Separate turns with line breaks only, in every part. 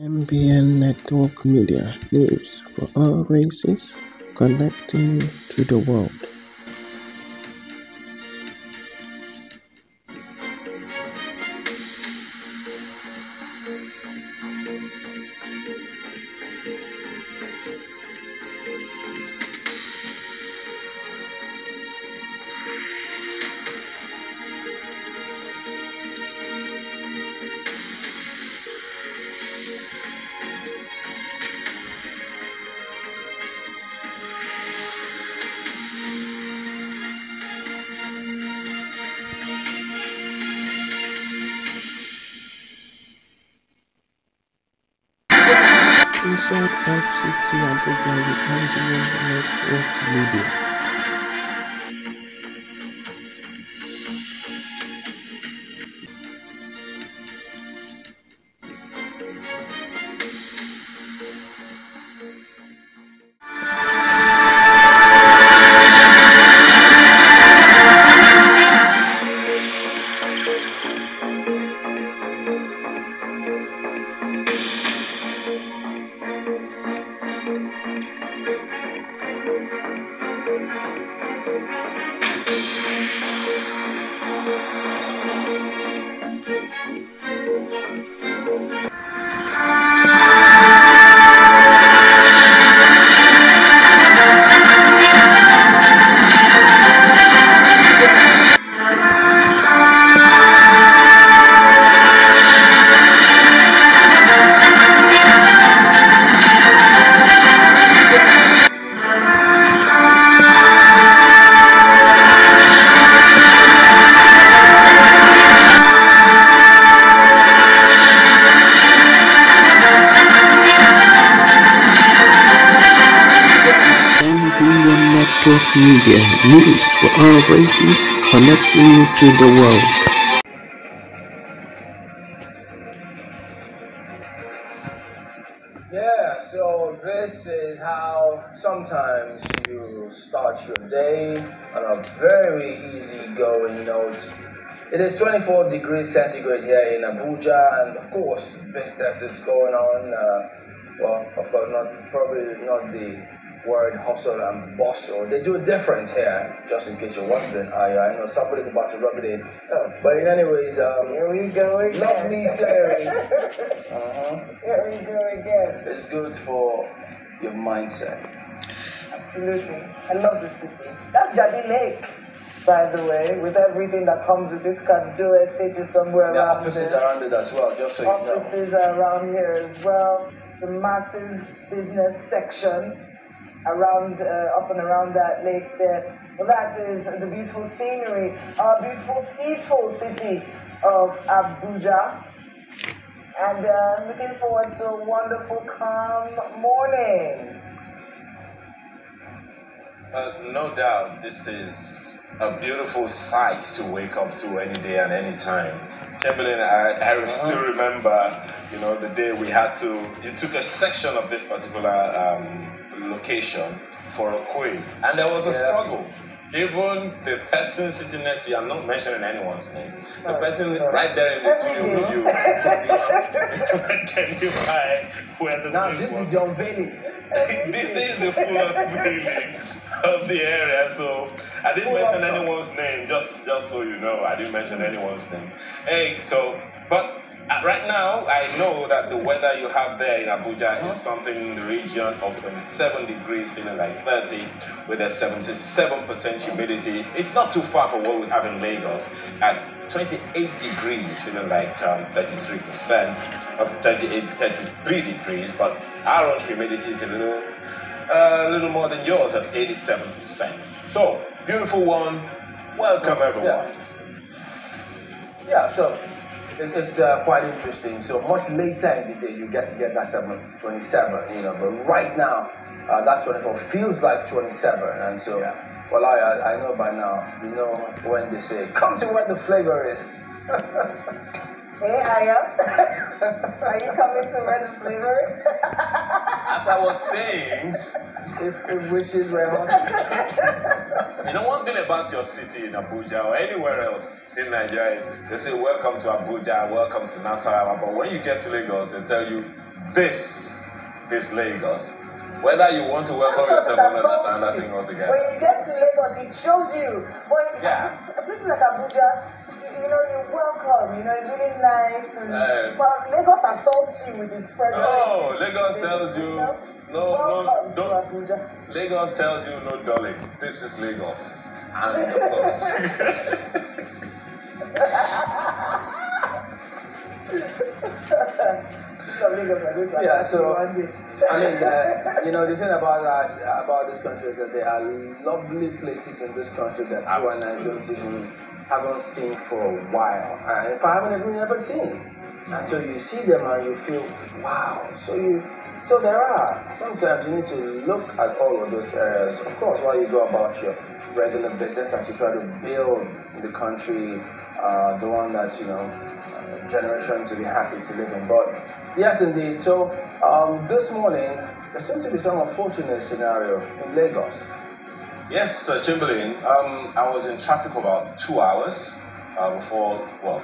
NBN Network Media, news for all races, connecting to the world. Inside FCT Abuja with NBN Network Media. Network Media, news for all races, connecting you to the world.
Yeah, so this is how sometimes you start your day on a very easygoing note. It is 24 degrees centigrade here in Abuja, and of course, business is going on. Uh, well, of course, not probably not the word hustle and bustle. They do a difference here, just in case you're wondering. I, I know somebody's about to rub it in. Oh, but in any ways, um,
Here we go again.
Love me, scenery. Uh-huh.
Here we go again.
It's good for your mindset.
Absolutely. I love the city. That's Jabi Lake, by the way, with everything that comes with it. Kado Estate is somewhere
There are
around
offices
there.
around it as well, just so you know.
Offices are around here as well. The massive business section around, uh, up and around that lake there. Well, that is the beautiful scenery, our beautiful, peaceful city of Abuja. And uh, looking forward to a wonderful, calm morning.
Uh, no doubt, this is a beautiful sight to wake up to any day and any time. Chamberlain, I, I still remember, you know, the day we had to. You took a section of this particular um, location for a quiz, and there was a
Yeah.
struggle. Even the person sitting next to you, I'm not mentioning anyone's name. The person right there in the studio with you identify where the
Now, this
was
is the unveiling.
this is the full unveiling of the area. So I didn't mention anyone's name, just just so you know. I didn't mention anyone's name. Hey, so but right now I know that the weather you have there in Abuja is something in the region of 27 degrees, feeling like 30, with a 77% humidity. It's not too far from what we have in Lagos at 28 degrees, feeling like um, 33%, of 28, 33 degrees, but our own humidity is a little, uh, a little more than yours at 87%. So, beautiful one. Welcome, everyone.
Yeah, so it, it's uh, quite interesting. So much later in the day, you get to get that 7 27, you know, but right now, uh, that 24 feels like 27. And so, well, I, I I know by now, you know, when they say, come to where the flavor is.
Hey, Aya. Are you coming to where the flavor is?
As I was saying,
if, if wishes were horses.
you know, one thing about your city in Abuja or anywhere else in Nigeria is they say, Welcome to Abuja, welcome to Nasarawa. But when you get to Lagos, they tell you, this is Lagos. Whether you want to welcome yourself or not, that's another thing altogether.
When you get to Lagos, it shows you. When,
Yeah.
A place like Abuja, you, you know, you're welcome. You know, it's really nice. And,
Uh,
well, Lagos assaults you with its presence.
No, Lagos tells you,
know?
no, no,
welcome to
don't.
Abuja.
Lagos tells you, no, darling, this is Lagos. And of course.
Lagos, are going to
Yeah, so-
you one day.
I mean, uh, you know, the thing about that, about this country is that there are lovely places in this country that you and I don't even haven't seen for a while. And if I haven't even ever seen, until you see them and you feel, wow. So you, so there are. Sometimes you need to look at all of those areas. Of course, while you go about your regular business as you try to build the country, uh, the one that you know uh, generation to be happy to live in. But yes, indeed. So um, this morning there seems to be some unfortunate scenario in Lagos.
Yes, Chamberlain. Um, I was in traffic for about two hours uh, before, well,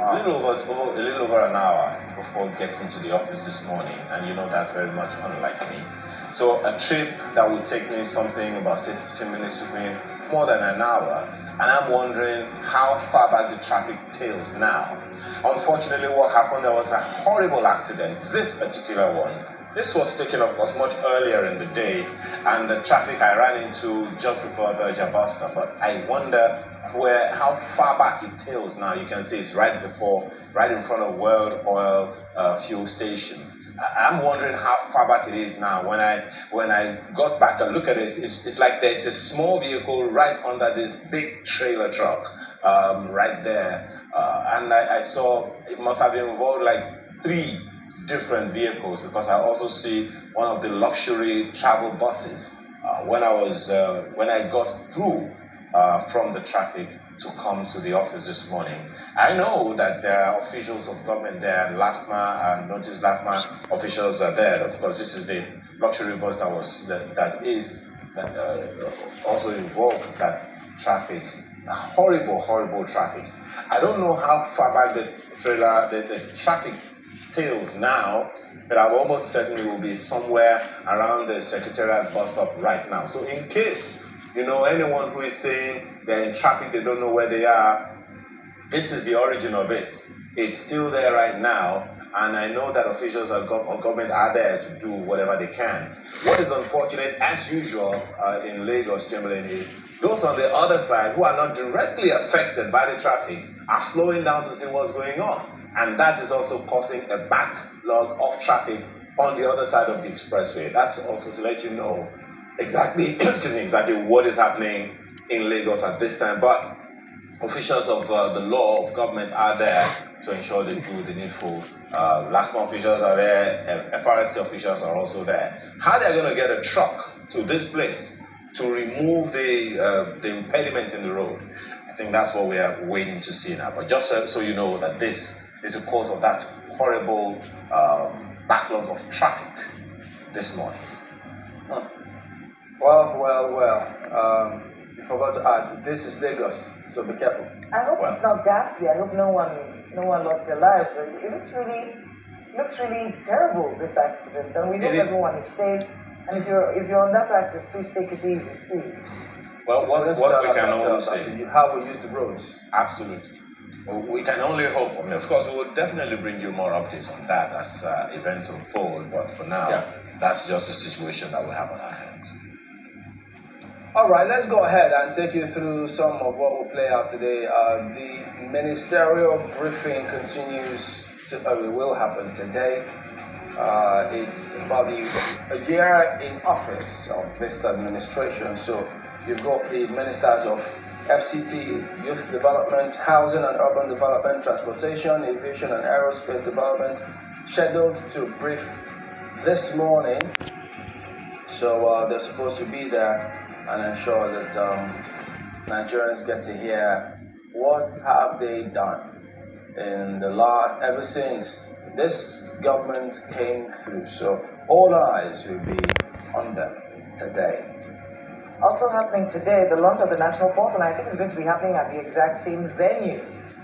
a little over, over a little over an hour before getting to the office this morning, and you know that's very much unlike me. So a trip that would take me something about say 15 minutes took me more than an hour, and I'm wondering how far back the traffic tails now. Unfortunately, what happened there was a horrible accident. This particular one. This was taken of course much earlier in the day, and the traffic I ran into just before bus stop. But I wonder where how far back it tails now. You can see it's right before, right in front of World Oil uh, fuel station. I'm wondering how far back it is now. When I when I got back and look at it, it's, it's like there's a small vehicle right under this big trailer truck um, right there, uh, and I, I saw it must have involved like three different vehicles because I also see one of the luxury travel buses. Uh, when I was uh, when I got through uh, from the traffic to come to the office this morning, I know that there are officials of government there. LASTMA and not notice LASTMA officials are there. Of course, this is the luxury bus that was that, that is that uh, also involved that traffic. Horrible, horrible traffic. I don't know how far back the trailer, the, the traffic tails now, but I've almost certainly will be somewhere around the Secretariat bus stop right now. So, in case you know anyone who is saying they're in traffic, they don't know where they are, this is the origin of it. It's still there right now, and I know that officials of, of government are there to do whatever they can. What is unfortunate, as usual, uh, in Lagos, Chamberlain, is those on the other side who are not directly affected by the traffic are slowing down to see what's going on, and that is also causing a backlog of traffic on the other side of the expressway. That's also to let you know exactly, excuse me, exactly what is happening in Lagos at this time, but officials of uh, the law of government are there to ensure they do the needful. Uh, LASTMA officials are there, FRSC officials are also there. How they're going to get a truck to this place to remove the uh, the impediment in the road, I think that's what we are waiting to see now. But just so, so you know that this is the cause of that horrible um, backlog of traffic this morning.
Well, well, well. Um, you forgot to add. This is Lagos, so be careful.
I hope
Well.
it's not ghastly. I hope no one, no one lost their lives. It it looks really, looks really terrible this accident, and we hope
It is-
everyone is safe. And if you're if you're on that axis, please take it easy, please.
Well, what, what we can only
ourselves as
say.
to how we use the roads.
Absolutely. We can only hope. I mean, of course, we will definitely bring you more updates on that as uh, events unfold. But for now,
Yeah.
that's just the situation that we have on our hands.
All right, let's go ahead and take you through some of what will play out today. Uh, the ministerial briefing continues. To, uh, it will happen today. Uh, it's about the a year in office of this administration. So you've got the ministers of FCT, Youth Development, Housing and Urban Development, Transportation, Aviation and Aerospace Development, scheduled to brief this morning. So uh, they're supposed to be there and ensure that um, Nigerians get to hear what have they done in the last ever since this government came through. So all eyes will be on them today.
Also happening today, the launch of the national portal, I think it's going to be happening at the exact same venue.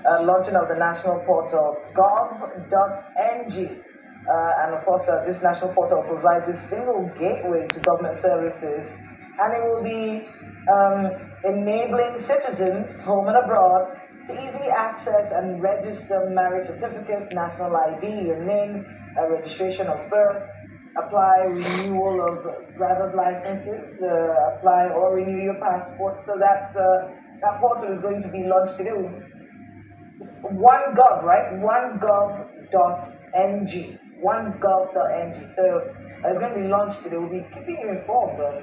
Uh, launching of the national portal, gov.ng. Uh, and of course, uh, this national portal will provide this single gateway to government services, and it will be um, enabling citizens, home and abroad, to easily access and register marriage certificates, national ID, your name, uh, registration of birth, apply renewal of driver's licenses, uh, apply or renew your passport. So that uh, that portal is going to be launched today. It's one gov, right? One gov.ng. One gov.ng. So uh, it's going to be launched today. We'll be keeping you informed on,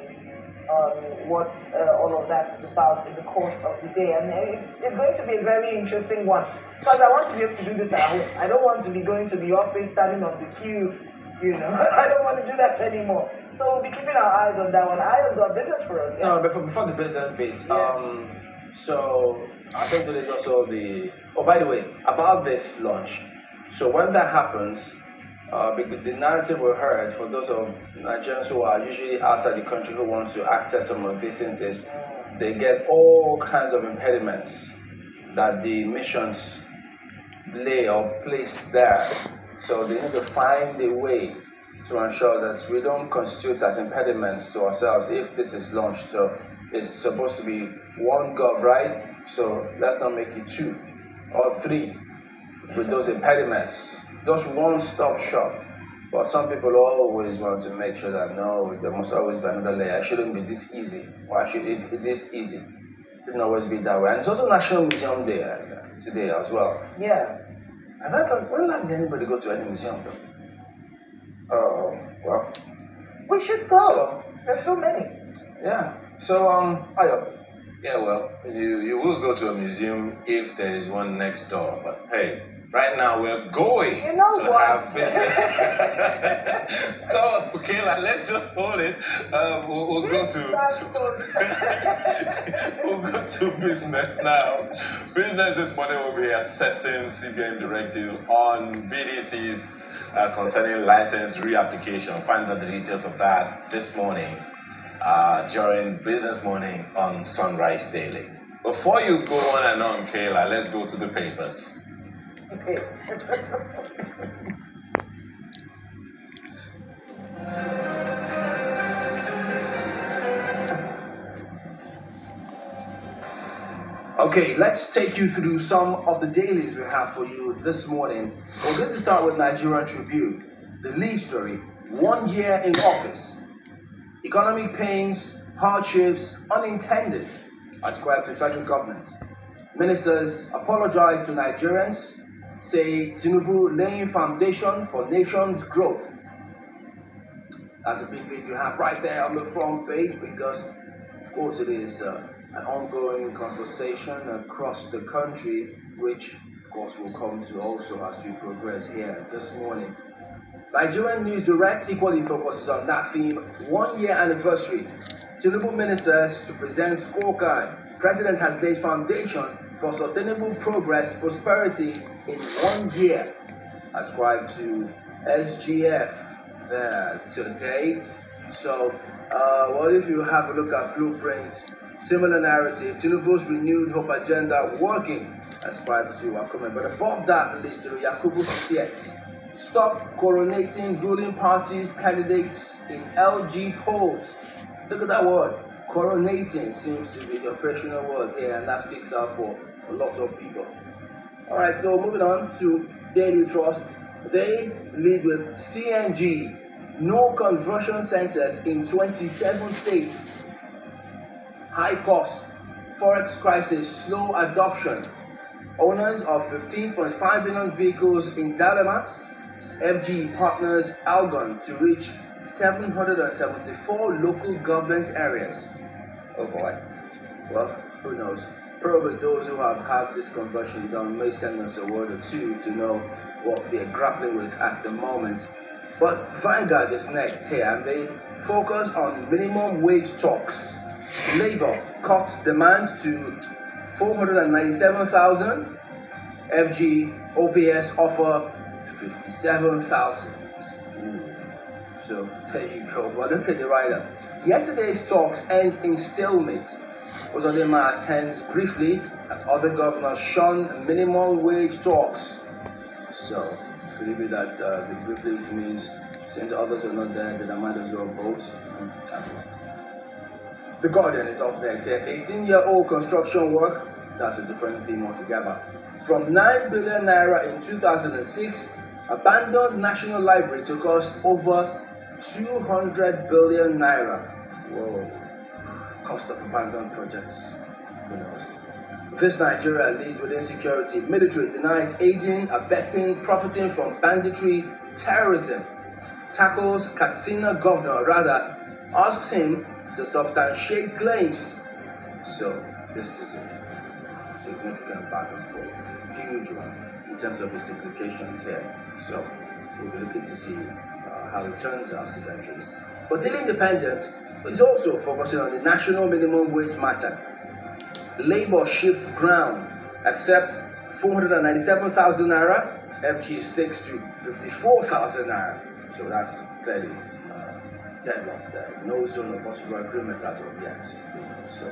on what uh, all of that is about in the course of the day. And it's, it's going to be a very interesting one because I want to be able to do this at home. I don't want to be going to the office, standing on the queue you know, I don't want to do that anymore. So we'll be keeping our eyes on that one. Aya's got business for us. Yeah?
No, before, before the business bit, yeah. um, so I think today's also the. Oh, by the way, about this launch. So when that happens, uh, the narrative we heard for those of Nigerians who are usually outside the country who want to access some of these things is they get all kinds of impediments that the missions lay or place there so they need to find a way to ensure that we don't constitute as impediments to ourselves if this is launched. So it's supposed to be one gov, right? So let's not make it two or three with those impediments. Just one stop shop. But some people always want to make sure that no, there must always be another layer. It shouldn't be this easy. Why should it be this easy? It shouldn't always be that way. And it's also National Museum Day uh, today as well.
Yeah.
And I thought, when last did anybody go to any museum though? Oh, well.
We should go. So, There's so many.
Yeah. So, um, Ayo.
Yeah, well, you, you will go to a museum if there is one next door. But hey, right now we're going
you know
to
what?
have business. Go, okay, let's just hold it. Um, we'll, we'll go to we'll go to business now. Business this morning will be assessing CBN directive on BDCs uh, concerning license reapplication. Find out the details of that this morning uh, during business morning on Sunrise Daily. Before you go on and on, Kayla, let's go to the papers.
Okay, let's take you through some of the dailies we have for you this morning. We're going to start with Nigerian Tribune. The lead story one year in office. Economic pains, hardships, unintended, ascribed to federal government. Ministers apologize to Nigerians say Tinubu laying foundation for nation's growth. That's a big thing you have right there on the front page because, of course, it is uh, an ongoing conversation across the country, which, of course, will come to also as we progress here this morning. Nigerian News Direct equally focuses on that theme. One year anniversary. Tinubu ministers to present scorecard. President has laid foundation for sustainable progress, prosperity in one year, ascribed to SGF there today. So, uh, what if you have a look at Blueprint? Similar narrative, Tinubu's renewed hope agenda working, ascribed to Akume. But above that, list Yakubu CX. Stop coronating ruling parties candidates in LG polls. Look at that word. Coronating seems to be the operational word here, and that sticks out for a lot of people. All right, so moving on to Daily Trust. They lead with CNG, no conversion centers in 27 states. High cost, forex crisis, slow adoption. Owners of 15.5 billion vehicles in dilemma. FG partners Algon to reach 774 local government areas. Oh boy. Well, who knows? Probably those who have had this conversion done may send us a word or two to know what they're grappling with at the moment. But Vanguard is next here and they focus on minimum wage talks. Labour cuts demand to 497,000. FG OPS offer 57,000. So there you go. But look at the writer. Yesterday's talks end in stalemate Uzodinma attends briefly as other governors shun minimum wage talks. So, Could it be that uh, the privilege means since others are not there, then I might as well vote? The Guardian is up next here. 18 year old construction work, that's a different theme altogether. From 9 billion naira in 2006, abandoned National Library to cost over 200 billion naira. Whoa. Cost of abandoned projects. Who knows? This Nigeria lives with insecurity. Military denies aiding, abetting, profiting from banditry, terrorism. Tackles Katsina governor, rather, asks him to substantiate claims. So, this is a significant back and forth, huge one in terms of its implications here. So, we'll be looking to see uh, how it turns out eventually. But the Independent is also focusing on the national minimum wage matter. Labour shifts ground, accepts 497,000 naira, FG sticks to 54,000 naira. So that's clearly uh, deadlock there. No zone of possible agreement as of yet. So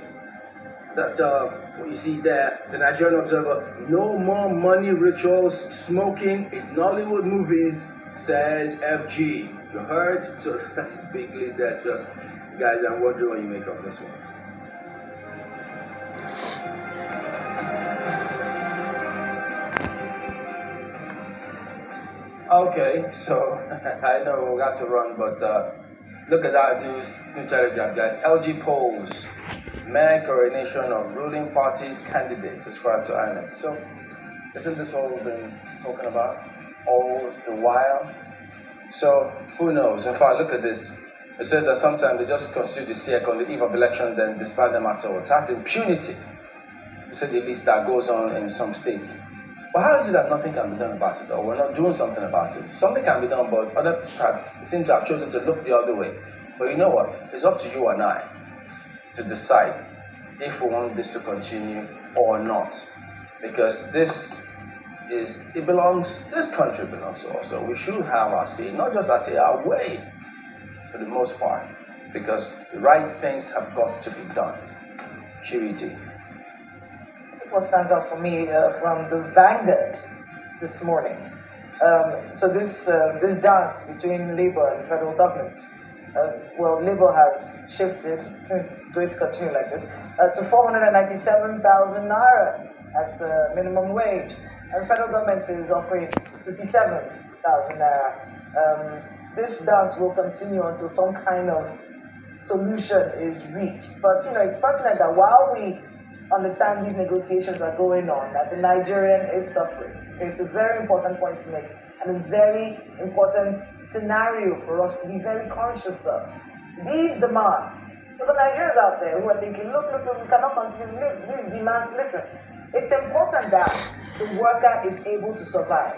that's uh, what you see there. The Nigerian Observer, no more money rituals, smoking in Nollywood movies, says FG. You heard? So that's big lead there. So, guys, I'm wondering what you make of this one. Okay, so I know we got to run, but uh, look at that news, new telegraph, guys. LG polls, mayor coronation of ruling parties candidates ascribed to INEC. So, isn't this what we've been talking about all the while? So, who knows? In fact, look at this. It says that sometimes they just constitute the SEC on the eve of election, then disband them afterwards. That's impunity. You said the list that goes on in some states. But how is it that nothing can be done about it, or we're not doing something about it? Something can be done, but other tribes seem to have chosen to look the other way. But you know what? It's up to you and I to decide if we want this to continue or not. Because this is, it belongs, this country belongs to us. So we should have our say, not just our say, our way, for the most part. Because the right things have got to be done. Shiriti
what stands out for me uh, from the Vanguard this morning. Um, so this uh, this dance between Labour and federal government. Uh, well, Labour has shifted. It's going to continue like this uh, to 497,000 naira as the minimum wage, and federal government is offering 57,000 naira. Um, this dance will continue until some kind of solution is reached. But you know, it's pertinent that while we understand these negotiations are going on, that the Nigerian is suffering. It's a very important point to make and a very important scenario for us to be very conscious of. These demands, for the Nigerians out there who are thinking, look, look, look, we cannot continue, look, these demands, listen, it's important that the worker is able to survive.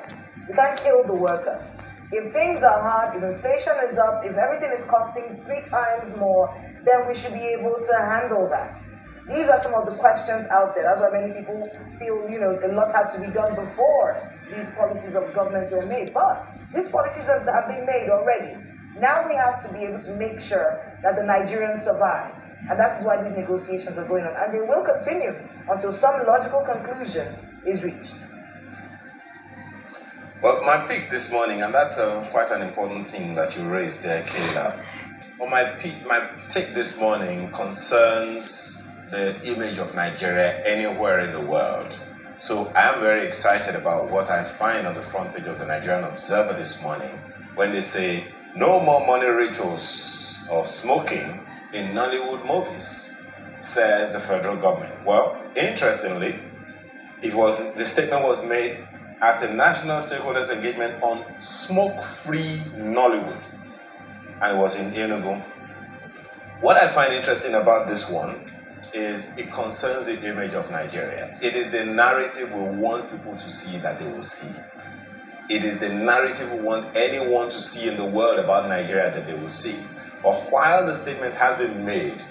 You can't kill the worker. If things are hard, if inflation is up, if everything is costing three times more, then we should be able to handle that. These are some of the questions out there. That's why many people feel, you know, a lot had to be done before these policies of government were made. But these policies have, have been made already. Now we have to be able to make sure that the Nigerian survives. And that is why these negotiations are going on. And they will continue until some logical conclusion is reached.
Well, my pick this morning, and that's uh, quite an important thing that you raised there, Kayla. Well, my, pick, my take this morning concerns the image of Nigeria anywhere in the world. So I am very excited about what I find on the front page of the Nigerian Observer this morning when they say no more money rituals or smoking in Nollywood movies, says the federal government. Well, interestingly, it was the statement was made at a national stakeholders engagement on smoke-free Nollywood, and it was in Enugu. What I find interesting about this one is it concerns the image of Nigeria. It is the narrative we want people to see that they will see. It is the narrative we want anyone to see in the world about Nigeria that they will see. But while the statement has been made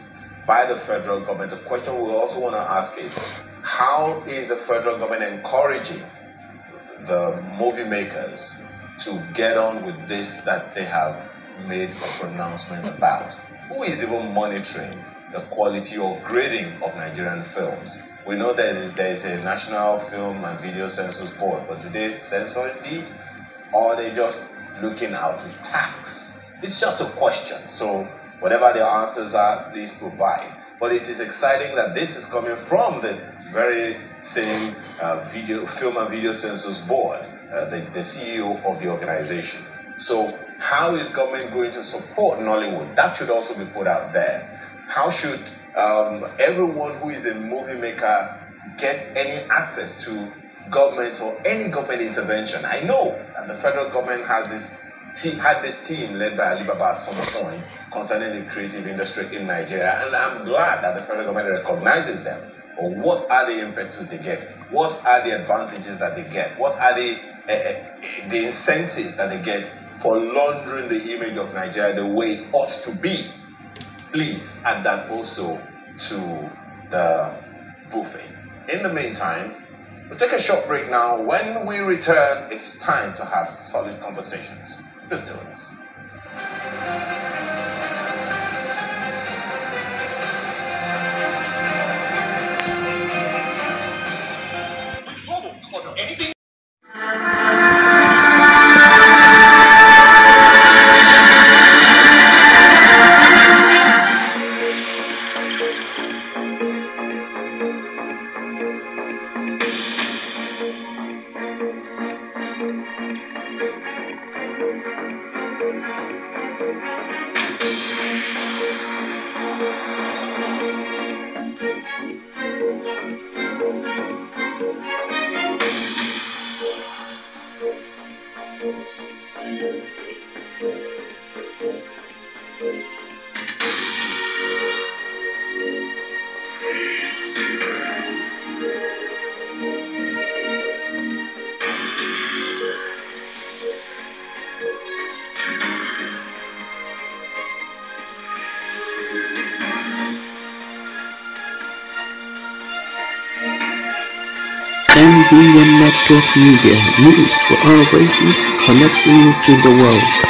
by the federal government, the question we also want to ask is how is the federal government encouraging the movie makers to get on with this that they have made a pronouncement about? Who is even monitoring the quality or grading of Nigerian films. We know that there is a National Film and Video Censors Board, but do they censor indeed? or are they just looking out to tax? It's just a question. So whatever their answers are, please provide. But it is exciting that this is coming from the very same uh, video, film and video censors board, uh, the, the CEO of the organization. So how is government going to support Nollywood? That should also be put out there. How should um, everyone who is a movie maker get any access to government or any government intervention? I know that the federal government has this team, had this team led by Alibaba at some point concerning the creative industry in Nigeria, and I'm glad that the federal government recognizes them. Or what are the impetus they get? What are the advantages that they get? What are the uh, the incentives that they get for laundering the image of Nigeria the way it ought to be? Please add that also to the buffet. In the meantime, we'll take a short break now. When we return, it's time to have solid conversations. Please stay us.
Media, news for all races, connecting to the world.